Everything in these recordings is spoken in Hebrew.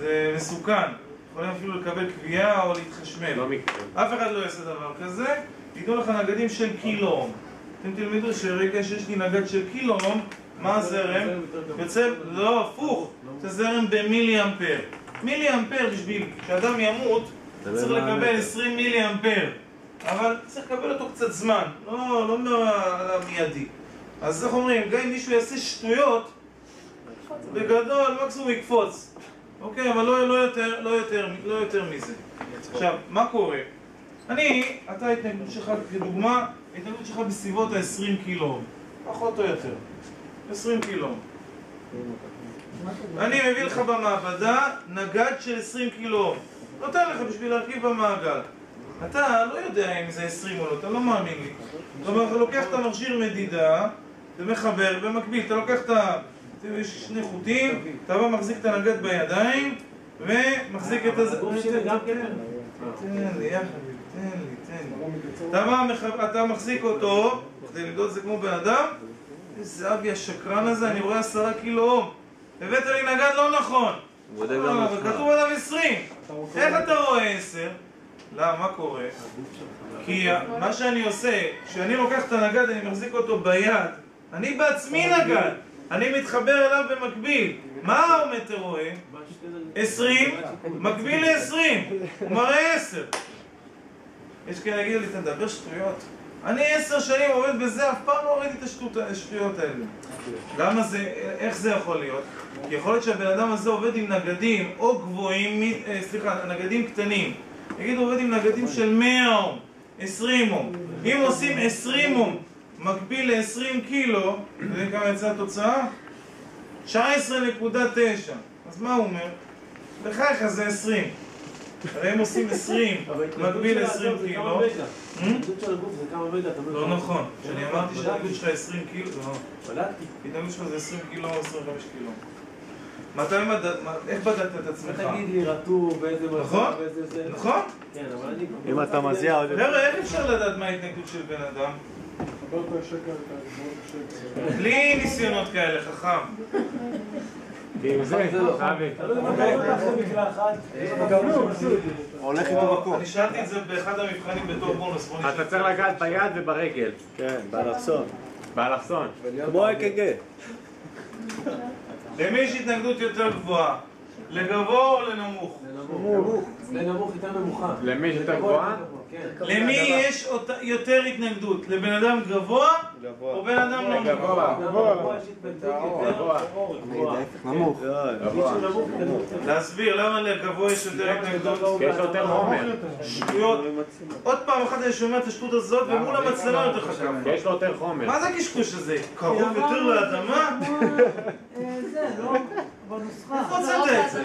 זה מסוכן. יכולים אפילו לקבל קביעה או להתחשמל. לא מקרה. אף אחד לא יעשה דבר כזה. ייתנו לך נגדים של קילום. אתם תלמדו שרגע שיש לי נגד של קילום, מה הזרם? יוצא, לא, הפוך. זה זרם במילי אמפר. מילי אמפר בשביל שאדם ימות, צריך מה לקבל המטר. 20 מילי אמפר. אבל צריך לקבל אותו קצת זמן. לא, לא מה- מיידי. אז איך אומרים, גם אם מישהו יעשה שטויות, בגדול, מקסימום יקפוץ. אוקיי, אבל לא, לא, יותר, לא, יותר, לא יותר מזה. עכשיו, מה קורה? אני, אתה ההתנגדות שלך, כדוגמה, ההתנגדות שלך בסביבות ה-20 קילו, פחות או יותר. 20 קילו. אני מביא לך במעבדה נגד של 20 קילו. נותן לך בשביל להרכיב במעגל. אתה לא יודע אם זה 20 או לא, אתה לא מאמין לי. זאת אומרת, אתה לוקח את המכשיר מדידה, ומחבר, במקביל, אתה לוקח את ה... יש שני חוטים, אתה בא מחזיק את הנגד בידיים, ומחזיק את הזה... הגוף שלי גם כן. תן לי, תן לי, תן לי. אתה בא, מח- אתה מחזיק אותו, כדי למדוד את זה כמו בן אדם, איזה אבי השקרן הזה, אני רואה עשרה קילו אום. הבאת לי נגד לא נכון. אה, גם אבל. כתוב עליו עשרים. איך אתה רואה עשר? למה, מה קורה? כי מה שאני עושה, כשאני לוקח את הנגד, אני מחזיק אותו ביד, אני בעצמי נגד, אני מתחבר אליו במקביל. מה האומטר רואה? עשרים, מקביל לעשרים, הוא מראה עשר. יש כאלה יגידו לי, אתה מדבר שטויות. אני עשר שנים עובד בזה, אף פעם לא ראיתי את השטויות האלה. למה זה, איך זה יכול להיות? כי יכול להיות שהבן אדם הזה עובד עם נגדים או גבוהים, אה, סליחה, נגדים קטנים. נגיד הוא עובד עם נגדים של 100 אום, 20 אום. אם עושים 20 אום מקביל ל-20 קילו, אתה יודעים כמה יצאה התוצאה? 19.9. אז מה הוא אומר? בחייך זה 20. הרי הם עושים 20 מקביל ל-20 קילו. ההתנגדות של הגוף זה כמה אומר... לא נכון. כשאני אמרתי שההתנגדות שלך 20 קילו, לא. בדקתי. ההתנגדות שלך זה 20 קילו או 25 קילו. מתי מדד, איך בדקת את עצמך? תגיד לי רטוב, באיזה מצב, נכון. באיזה זה... נכון? כן, אבל אני... אם אתה מזיע. חבר'ה, איך אפשר לדעת מה ההתנגדות של בן אדם? בלי ניסיונות כאלה, חכם. עם זה, זה לא. תלוי אם אתה הולך איתו מכות. אני שאלתי את זה באחד המבחנים בתור בונוס. בוא נשאל. אתה צריך לגעת ביד וברגל. כן, באלכסון. באלכסון. כמו אק"ג. למי יש התנגדות יותר גבוהה? לגבוה או לנמוך? נמוך. זה נמוך יותר נמוכה. למי יש יותר גבוהה? כן. למי יש יותר התנגדות? לבן אדם גבוה או בן אדם נמוך? גבוה. גבוה. גבוה. גבוה. נמוך. להסביר למה לגבוה יש יותר התנגדות? כי יש יותר חומר. שטויות. עוד פעם אחת אני שומע את השטות הזאת ומול המצלמה יותר חכם. כי יש לו יותר חומר. מה זה הקשקוש הזה? קרוב יותר לאדמה? זה, לא? בנוסחה. איפה הוצאת את זה?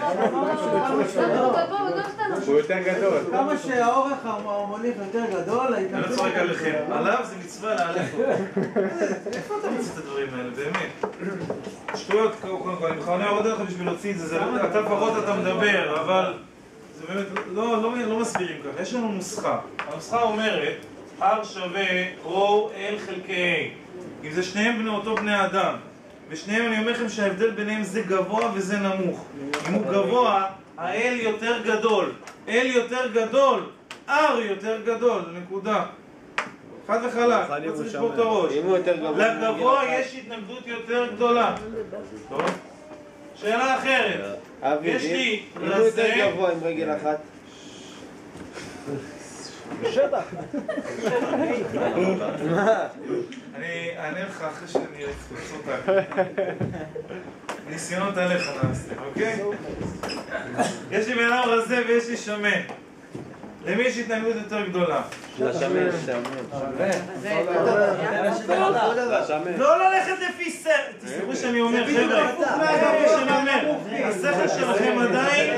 הוא יותר גדול. כמה שהאורך המוליך יותר גדול, אני לא. צוחק עליכם. עליו זה מצווה לאלף אותו. איפה אתה מוציא את הדברים האלה, באמת? שטויות, קודם כל, אני בכוונה יורד עליך בשביל להוציא את זה, זה לא- אתה לפחות אתה מדבר, אבל זה באמת, לא, לא, לא מסבירים ככה, יש לנו נוסחה. הנוסחה אומרת, R שווה רו L חלקי A. אם זה שניהם בני אותו בני אדם, ושניהם אני אומר לכם שההבדל ביניהם זה גבוה וזה נמוך. אם הוא גבוה, ה-L יותר גדול. L יותר גדול, R יותר גדול, נקודה. חד וחלק, לא צריך לשבור את. הראש. לגבוה יש התנגדות יותר גדולה. טוב. שאלה אחרת. יש לי אם הוא יותר גבוה עם רגל אחת... מה? אני אענה לך אחרי שאני אפצוץ אותך. ניסיונות עליך נעשה, אוקיי? יש לי בן אדם רזה ויש לי שמן. למי יש התנגדות יותר גדולה? לשמן. לא ללכת לפי סר... תסתכלו שאני אומר, חבר'ה, השכל שלכם עדיין,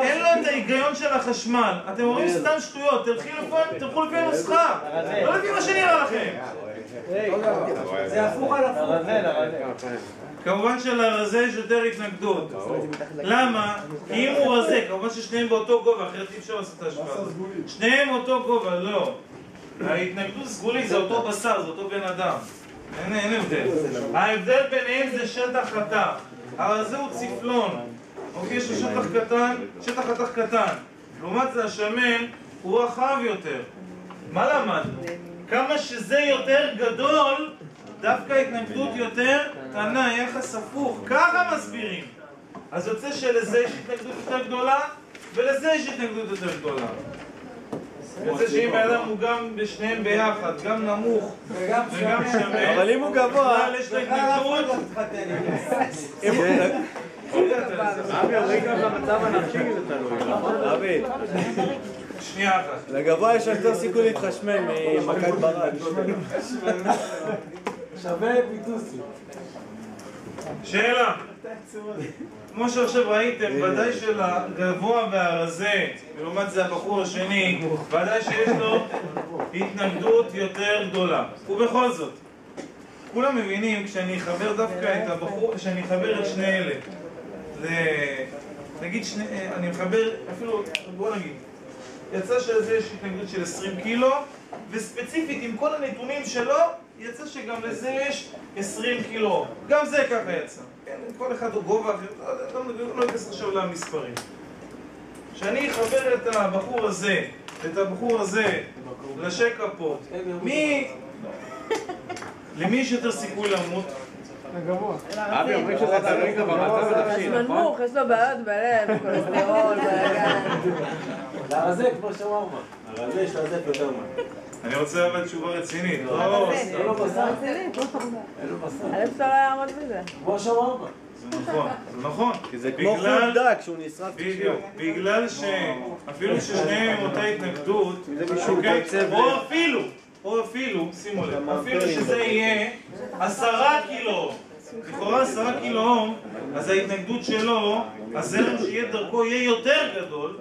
אין לו את ההיגיון של החשמל. אתם אומרים סתם שטויות, תלכו לפי הנוסחה, לא לפי מה שנראה לכם. זה הפוך על הפוך. כמובן שלרזה יש יותר התנגדות. למה? כי אם הוא רזה, כמובן ששניהם באותו גובה, אחרת אי אפשר לעשות את ההשוואה הזאת. שניהם אותו גובה, לא. ההתנגדות סגולית זה אותו בשר, זה אותו בן אדם. אין, אין הבדל. ההבדל ביניהם זה שטח חטא. הרזה הוא צפלון. אוקיי, יש לו שטח קטן, שטח חתך קטן. לעומת זה השמן הוא רחב יותר. מה למדנו? כמה שזה יותר גדול, דווקא התנגדות יותר קטנה, יחס הפוך. ככה מסבירים. אז יוצא שלזה יש התנגדות יותר גדולה, ולזה יש התנגדות יותר גדולה. יוצא שאם בן אדם הוא גם בשניהם ביחד, גם נמוך וגם שמן, אבל אם הוא גבוה... יש לו התנגדות, לא שנייה אבי, אומרים גם במצב הנפשי זה תלוי. אבי, אחת. לגבוה יש יותר סיכוי להתחשמל ממכת ברד. שווה פיטוסי. שאלה, כמו שעכשיו ראיתם, ודאי שלגבוה והרזה, ולעומת זה הבחור השני, ודאי שיש לו התנגדות יותר גדולה. ובכל זאת, כולם מבינים כשאני אחבר דווקא את הבחור, כשאני אחבר את שני אלה. נגיד שני, אני מחבר, אפילו, בוא נגיד, יצא שלזה יש התנגדות של 20 קילו, וספציפית עם כל הנתונים שלו, יצא שגם לזה יש 20 קילו. גם זה ככה יצא. כן, כל אחד הוא גובה אחר, לא, לא, לא, לא ניכנס עכשיו למספרים. כשאני אחבר את הבחור הזה, את הבחור הזה, לשקע פה, מי... למי יש יותר סיכוי למות? אבי, אומרים שזה תלוי גם במצב הנפשי, נכון? מנמוך, יש לו בעיות בלב, כולסטרול, בלאגן. לרזה כמו שווארמה. הרזה יש לזה יותר מה. אני רוצה אבל תשובה רצינית, לא. אין לו בשר. רציני, אין לו בשר. הלב שלו לא יעמוד בזה. כמו שווארמה. זה נכון, זה נכון. כי זה כמו בגלל- חול דק שהוא נשרף בדיוק, בגלל שאפילו ששניהם אותה התנגדות, אוקיי? או אפילו, או אפילו, שימו לב, אפילו שזה יהיה עשרה קילו, לכאורה עשרה קילו אז ההתנגדות שלו, הזרם שיהיה דרכו יהיה יותר גדול,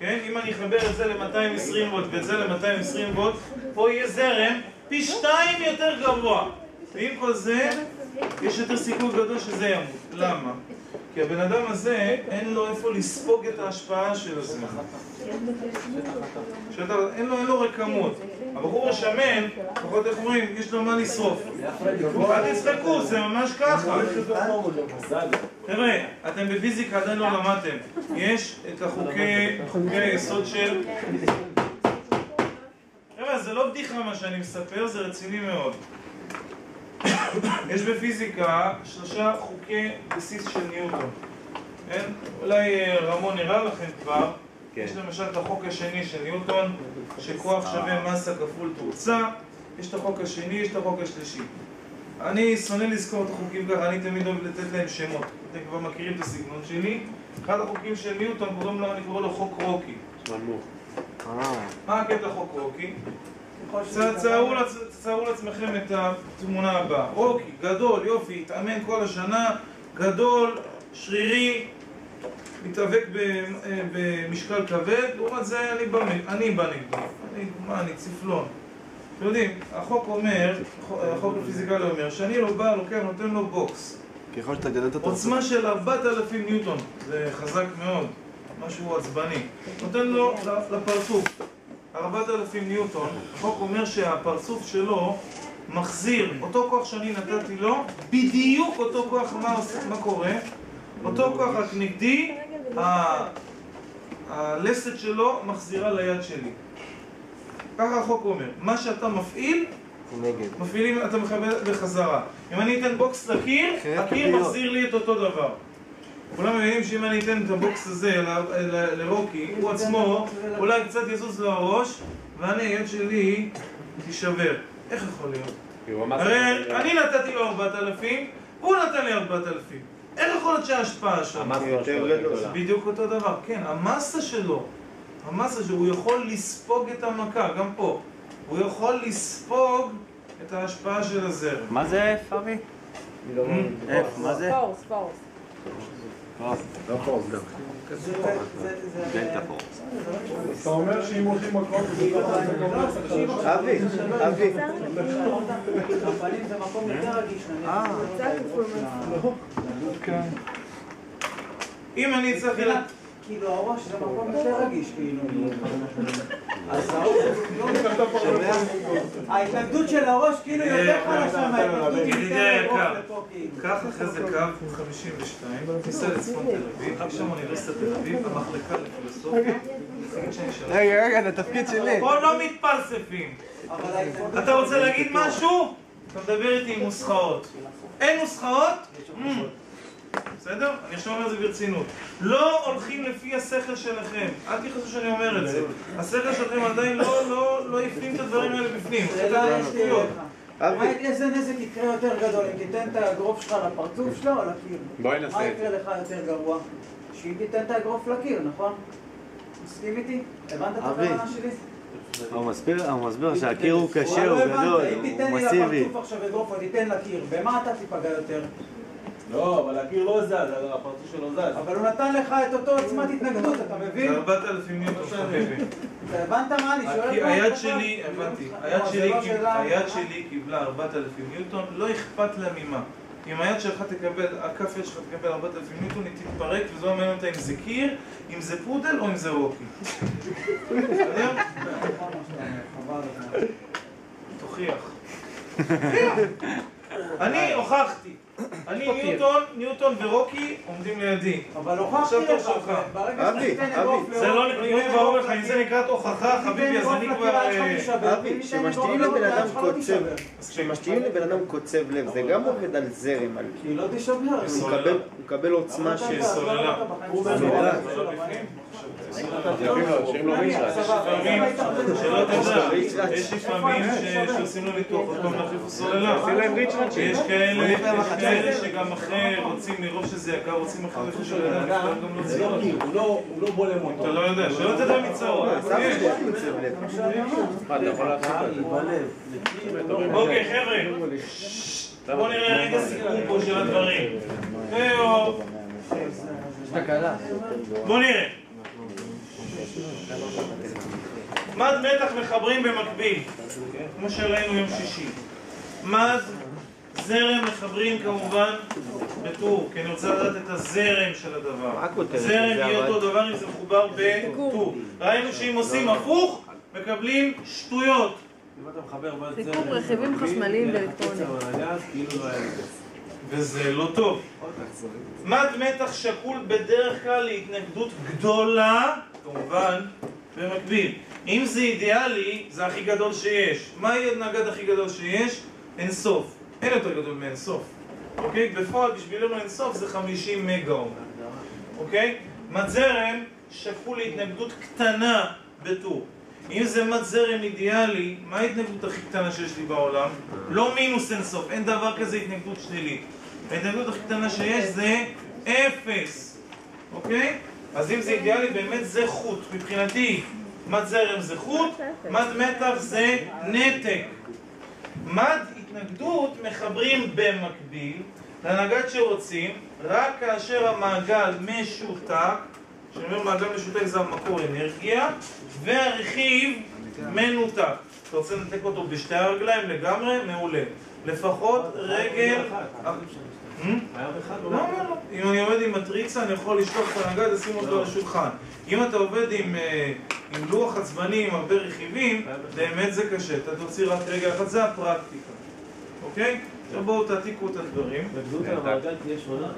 כן? אם אני אחבר את זה ל-220 וולט ואת זה ל-220 וולט, פה יהיה זרם פי שתיים יותר גבוה. ועם כל זה, יש יותר סיכוי גדול שזה ימות. למה? כי הבן אדם הזה, אין לו איפה לספוג את ההשפעה של הזמן. שאתה, אין לו, אין לו רקמות. הבחור השמן, לפחות איך אומרים, יש לו מה לשרוף. אל תצחקו, זה ממש ככה. חבר'ה, אתם בפיזיקה עדיין לא למדתם. יש את החוקי, חוקי היסוד של... חבר'ה, זה לא בדיחה מה שאני מספר, זה רציני מאוד. יש בפיזיקה שלושה חוקי בסיס של ניוטון. כן? אולי אה, רמון הראה לכם כבר. כן. יש למשל את החוק השני של ניוטון, שכוח שווה מסה כפול תאוצה. יש את החוק השני, יש את החוק השלישי. אני שונא לזכור את החוקים ככה, אני תמיד אוהב לתת להם שמות. אתם כבר מכירים את הסגנון שלי. אחד החוקים של ניוטון, קוראים לו, אני קורא לו חוק רוקי. מנמוך. מה הקטע חוק רוקי? ציירו לעצמכם את התמונה הבאה. רוקי, גדול, יופי, התאמן כל השנה, גדול, שרירי, מתאבק אה, במשקל כבד, לעומת זה אני בא אני בא נגדו. אני, מה, אני צפלון. אתם יודעים, החוק אומר, החוק- הפיזיקלי אומר, שאני לא בא, לוקח, נותן לו בוקס. ככל שאתה גדל את הפרצוף. עוצמה של 4,000 ניוטון, זה חזק מאוד, משהו עצבני. נותן לו לפרצוף 4,000 ניוטון, החוק אומר שהפרצוף שלו מחזיר אותו כוח שאני נתתי לו, בדיוק אותו כוח, מה, מה קורה? אותו כוח רק נגדי, הלסת שלו מחזירה ליד שלי. ככה החוק אומר, מה שאתה מפעיל, נגד. מפעילים, אתה מכוון בחזרה. אם אני אתן בוקס לקיר, הקיר. מחזיר לי את אותו דבר. כולם מבינים שאם אני אתן את הבוקס הזה לרוקי, הוא עצמו אולי קצת יזוז לו הראש, ואני, היד שלי תישבר. איך יכול להיות? הרי אני נתתי לו 4,000, הוא נתן לי 4,000. איך יכול להיות שההשפעה שם? שלו. בדיוק אותו דבר, כן, המסה שלו, המסה שלו, הוא יכול לספוג את המכה, גם פה. הוא יכול לספוג את ההשפעה של הזרם. מה זה F, אבי? F, מה זה? פורס, פורס. לא. אתה אומר שאם הולכים מכות זה ככה, אבי, אבי. זה מקום יותר רגיש. אם אני צריך... כאילו הראש זה מקום יותר רגיש, כאילו. לא? ההתנגדות של הראש כאילו יותר חלשה מההתנגדות כאילו. זה קו 52, תיסע לצפון תל אביב, שם אוניברסיטת תל אביב, המחלקה לפילוסופיה. רגע, רגע, זה התפקיד שלי. פה לא מתפלספים. ההתנגדות- אתה רוצה להגיד משהו? אתה מדבר איתי עם נוסחאות. אין נוסחאות? בסדר? אני עכשיו אומר את זה ברצינות. לא הולכים לפי השכל שלכם. אל תכנסו שאני אומר את זה. השכל שלכם עדיין לא, לא, לא הפנים את הדברים האלה בפנים. שאלה יש לי אליך. אבי. מה- איזה נזק יקרה יותר גדול אם תיתן את האגרוף שלך לפרצוף שלו או לקיר? בואי מה נעשה את יקרה לך יותר גרוע? שאם תיתן את האגרוף לקיר, נכון? מסכים איתי? הבנת את. הכוונה שלי? הוא מסביר, הוא מסביר שהקיר הוא קשה, הוא לא הבנת, גדול, אם הוא תיתן לי מסיבי. לפרצוף עכשיו אגרוף או תיתן לקיר, במה אתה תיפגע יותר? לא, אבל הקיר לא זז, הפרצוף שלו זז. אבל הוא נתן לך את אותו עוצמת התנגדות, אתה זה מבין? 4,000 ניוטון חביבי. אתה הבנת מה אני שואל? היד שלי, הבנתי, היד לא, זה שלי. היד שלי קיבלה 4,000 ניוטון, לא אכפת לה ממה. אם היד שלך תקבל, הכף יד שלך תקבל 4,000 ניוטון, היא תתפרק, וזה לא מעניין אותה אם זה קיר, אם זה פודל או אם זה רוקי. בסדר? תוכיח. אני הוכחתי. אני ניוטון, ניוטון ורוקי עומדים לידי. אבל הוכחתי לך. ברגע אבי, שתיתן אבי, אגרוף זה לא לרוקי, להיות ברור לך, אם זה נקרא הוכחה, חביבי, אז אני כבר... אה. אבי, אגרוף לבן אדם לא קוצב, תישבר. כשמשתינים לבן אדם קוצב לב, זה גם עובד על זרם, על... כי היא לא תישבר. הוא מקבל- הוא מקבל עוצמה של... סוללה. יפים לו, יש לפעמים שעושים לו ניתוח עוד פעם להחליף סוללה. יש כאלה שגם אחרי רוצים, מרוב שזה יקר, רוצים אחרי לפני סוללה, גם לא זה לא ציון. קיר, הוא לא- לא בולם אותו. אתה לא יודע, שלא תדע מצרות. אוקיי, חבר'ה, בואו נראה רגע סיכום פה של הדברים. בואו נראה. מד מתח מחברים במקביל, כמו שראינו יום שישי. מד, זרם מחברים כמובן בטור, כי אני רוצה לדעת את הזרם של הדבר. זרם יהיה? אותו דבר אם זה מחובר בטור. ראינו שאם עושים הפוך, מקבלים שטויות. אם אתה מחבר בין סיכום זרם רכיבים חשמליים הגז, כאילו לא. וזה לא טוב. מד מתח שקול בדרך כלל להתנגדות גדולה, כמובן, במקביל. אם זה אידיאלי, זה הכי גדול שיש. מה יהיה הנגד הכי גדול שיש? אין סוף. אין יותר גדול מאין סוף. אוקיי? בפועל בשבילנו אין סוף זה 50 מגה אום. אוקיי? מד זרם שקול להתנגדות קטנה בטור. אם זה מד זרם אידיאלי, מה ההתנגדות הכי קטנה שיש לי בעולם? לא מינוס אין סוף, אין דבר כזה התנגדות שלילית. ההתנגדות הכי קטנה שיש זה אפס, אוקיי? אז אם זה אידיאלי, באמת זה חוט. מבחינתי, מד זרם זה חוט, מד מתח זה נתק. מד התנגדות מחברים במקביל להנהגת שרוצים רק כאשר המעגל משותק, כשאני אומר מעגל משותק זה המקור אנרגיה, והרכיב מנותק. אתה רוצה לנתק אותו בשתי הרגליים לגמרי? מעולה. לפחות רגל... לא. אם אני עובד עם מטריצה, אני יכול לשלוח את הנגד, לשים אותו על השולחן. אם אתה עובד עם, אה, עם לוח עצבני עם הרבה רכיבים, באמת זה קשה. אתה תוציא רק רגע אחד, זה הפרקטיקה. אוקיי? עכשיו בואו תעתיקו את הדברים. ההתנגדות על המעגל תהיה שונה.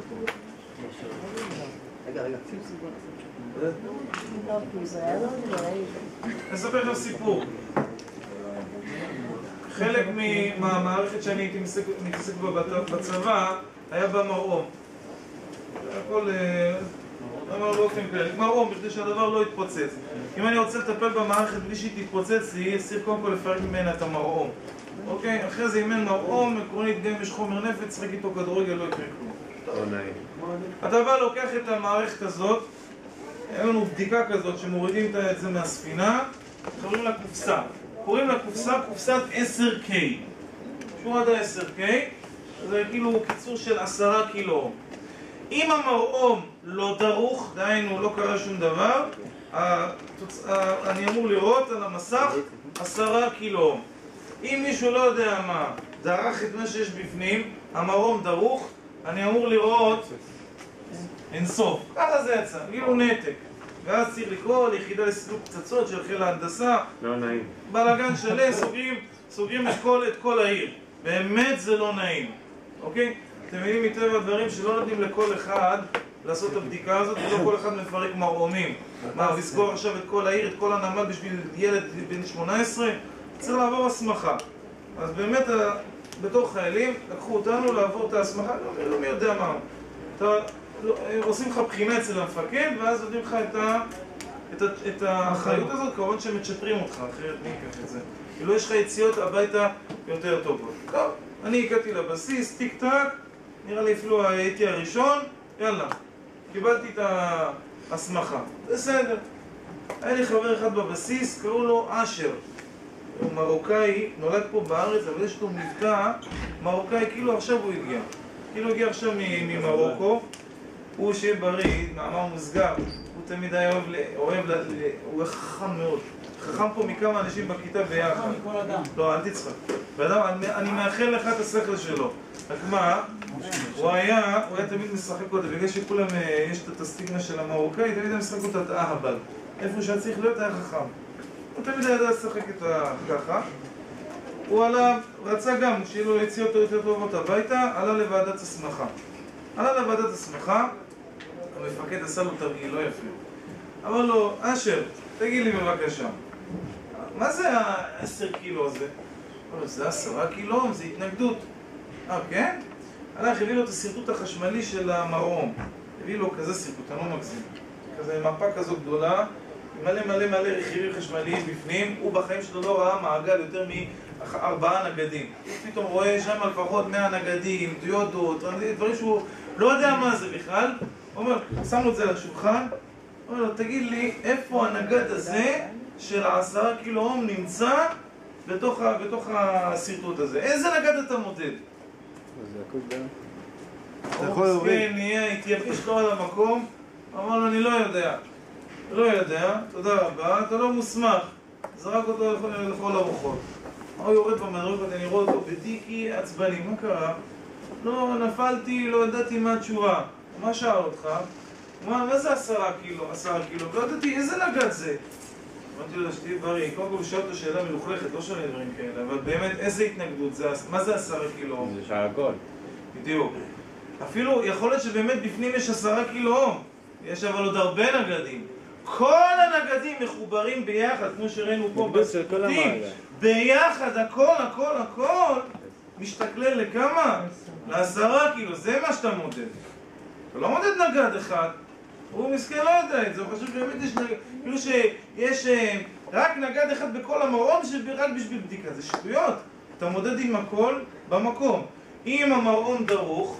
רגע, רגע. אני אספר לכם סיפור. חלק מהמערכת שאני הייתי מתעסק בה בצבא היה במרעום. הכל אה, אמר באופן כללי, מרעום, בכדי שהדבר לא יתפוצץ. אם אני רוצה לטפל במערכת בלי שהיא תתפוצץ, יהיה צריך קודם כל לפרק ממנה את המרעום. אוקיי? אחרי זה אם אין מרעום, עקרונית גם אם יש חומר נפץ, שחק איתו כדורגל, לא יקרה כלום. לא. אתה בא, לוקח את המערכת הזאת, אין לנו בדיקה כזאת שמורידים את זה מהספינה, קוראים לה קופסה. קוראים לה קופסה קופסת 10K. שוב עד ה-10K, זה כאילו קיצור של 10 קילו. אם המרעום לא דרוך, דהיינו לא קרה שום דבר, אני אמור לראות על המסך 10 קילו. אם מישהו לא יודע מה, דרך את מה שיש בפנים, המרעום דרוך, אני אמור לראות אין סוף. ככה זה יצא, כאילו נתק. ואז צריך לקרוא ליחידה לסידור פצצות של חיל ההנדסה, לא נעים. בלאגן שלם, סוגרים, סוגרים את כל, את כל העיר. באמת זה לא נעים, אוקיי? אתם מבינים מטבע הדברים שלא נותנים לכל אחד לעשות את הבדיקה הזאת, ולא כל אחד מפרק מרעומים. מה, לסגור עכשיו את כל העיר, את כל הנמל בשביל ילד בן 18? צריך לעבור הסמכה. אז באמת, בתור חיילים, לקחו אותנו לעבור את ההסמכה, לא, לא מי יודע מה. אתה, לא, עושים לך בחינה אצל המפקד, ואז נותנים לך את ה... את, את האחריות הזאת, כמובן שמצ'פרים אותך, אחרת מי ייקח את זה? כאילו יש לך יציאות הביתה יותר טובות. טוב, אני הגעתי לבסיס, טיק טק, נראה לי אפילו הייתי הראשון, יאללה, קיבלתי את ההסמכה. בסדר. היה לי חבר אחד בבסיס, קראו לו אשר. הוא מרוקאי, נולד פה בארץ, אבל יש לו מבטא מרוקאי, כאילו עכשיו הוא הגיע. כאילו הגיע עכשיו ממרוקו. הוא שיהיה בריא, מאמר מוסגר, הוא תמיד היה אוהב, אוהב הוא היה חכם מאוד. חכם פה מכמה אנשים בכיתה ביחד. חכם מכל אדם. לא, אל תצחק. ואדם, אני, מאחל לך את השכל שלו. רק מה, הוא היה, הוא היה תמיד משחק אותה, בגלל שכולם, אה, יש את הסטיגמה של המרוקאי, תמיד היה משחק אותה את האהבל. איפה שהיה צריך להיות היה חכם. הוא תמיד היה יודע לשחק את ה... ככה. הוא עלה, רצה גם שיהיו לו יציאות יותר טובות הביתה, עלה לוועדת הסמכה. עלה לוועדת הסמכה, המפקד עשה לו תרגיל, לא יפה. אמר לו, אשר, תגיד לי בבקשה, מה זה העשר קילו הזה? לו, זה עשרה קילו, זה התנגדות. אה, כן? הלך, הביא לו את השרטוט החשמלי של המרום. הביא לו כזה שרטוט, אני לא מגזים. כזה מפה כזו גדולה, מלא מלא מלא רכיבים חשמליים בפנים. הוא בחיים שלו לא ראה מעגל יותר מארבעה נגדים. הוא פתאום רואה שם לפחות מאה נגדים, דיודות, דברים שהוא לא יודע מה זה בכלל. הוא אומר, שמנו את זה על השולחן, אומר לו, תגיד לי, איפה הנגד הזה של העשרה קילו אום נמצא בתוך, בתוך השרטוט הזה? איזה נגד אתה מודד? אתה יכול להוריד. נהיה, התייבש לו על המקום, אמר לו, אני לא יודע. לא יודע, תודה רבה, אתה לא מוסמך. זרק אותו לכל הרוחות. הוא יורד במדרגות, אני רואה אותו בדיקי עצבני, מה קרה? לא, נפלתי, לא ידעתי מה התשובה. מה שאל אותך? אמר, מה זה עשרה קילו? עשרה קילו? לא ידעתי, איזה נגד זה? אמרתי לו, שתהיה בריא, קודם כל הוא שאל אותו שאלה מלוכלכת, לא שואל דברים כאלה, אבל באמת, איזה התנגדות זה? מה זה עשרה קילו? זה של הכל. בדיוק. אפילו, יכול להיות שבאמת בפנים יש עשרה קילו אום. יש אבל עוד הרבה נגדים. כל הנגדים מחוברים ביחד, כמו שראינו פה בסרטים. ביחד, הכל, הכל, הכל, משתכלל לכמה? לעשרה קילו, זה מה שאתה מודד. אתה לא מודד נגד אחד. הוא מסכן לא יודע את זה, הוא חושב שבאמת יש כאילו שיש אה, רק נגד אחד בכל המרום שרק בשביל בדיקה, זה שטויות. אתה מודד עם הכל במקום. אם המרעום דרוך,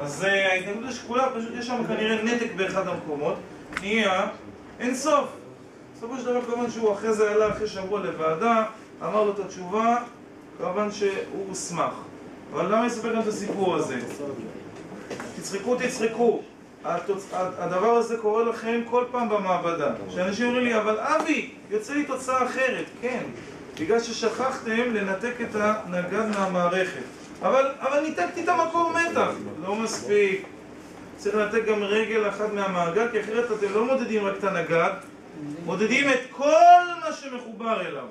אז אה, ההתנגדות השקולה, פשוט יש שם כנראה נתק באחד המקומות, נהיה אין סוף. בסופו של דבר כמובן שהוא אחרי זה עלה אחרי שבוע לוועדה, אמר לו את התשובה, כמובן שהוא הוסמך. אבל למה אני אספר גם את הסיפור הזה? תצחקו, תצחקו. הדבר הזה קורה לכם כל פעם במעבדה. שאנשים אומרים לי, אבל אבי, יוצא לי תוצאה אחרת. כן, בגלל ששכחתם לנתק את הנגד מהמערכת. אבל, אבל ניתקתי את המקור מתח. לא מספיק. צריך לנתק גם רגל אחת מהמעגל, כי אחרת אתם לא מודדים רק את הנגד, מודדים את כל מה שמחובר אליו.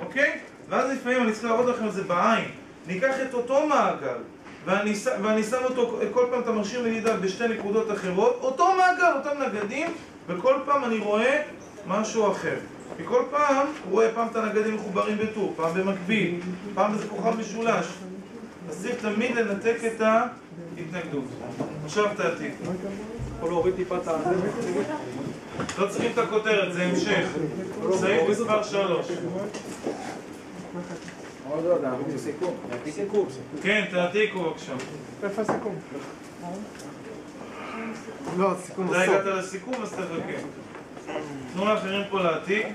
אוקיי? ואז לפעמים אני צריך להראות לכם את זה בעין. ניקח את אותו מעגל, ואני, ואני שם אותו, כל פעם את המכשיר מדידה בשתי נקודות אחרות, אותו מעגל, אותם נגדים, וכל פעם אני רואה משהו אחר. כי כל פעם הוא רואה פעם את הנגדים מחוברים בטור, פעם במקביל, פעם איזה כוכב משולש. אז צריך תמיד לנתק את ההתנגדות. עכשיו תעתיק. יכול להוריד טיפה את הזה? לא צריכים את הכותרת, זה המשך. סעיף מספר 3. עוד עוד, אנחנו בסיכום. סיכום. כן, תעתיקו בבקשה. איפה הסיכום? לא, סיכום אתה בסוף. הגעת לסיכום, אז תחכה. תנו לאחרים פה להעתיק.